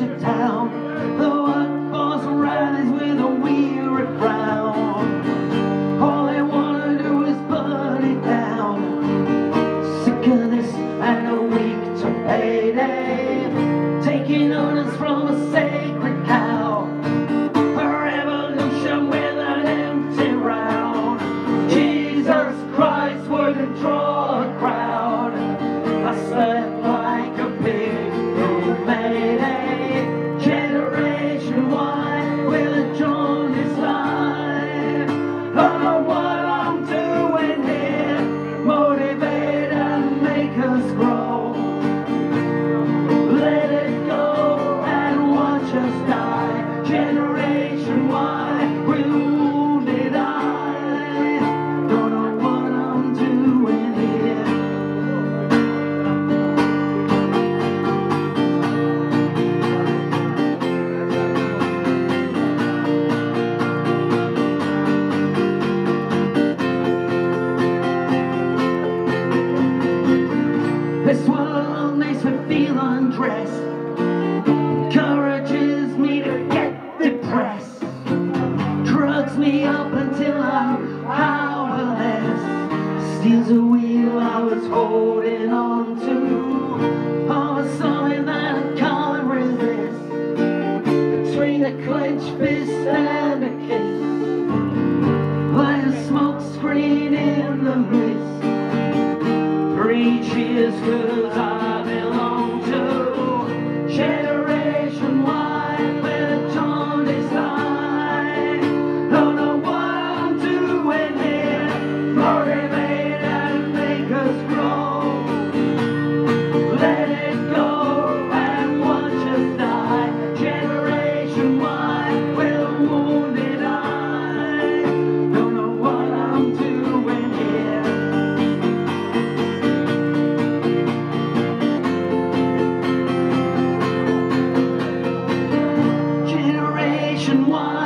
to town. The workforce rallies with a weary frown. All they wanna do is burn it down. Sick of this and a week to payday, taking orders from a sailor. This world makes me feel undressed. Encourages me to get depressed. Drugs me up until I'm powerless. Steals a wheel I was holding on to. Or something that I can't resist. Between a clenched fist and Cheers cause I belong to nationwide.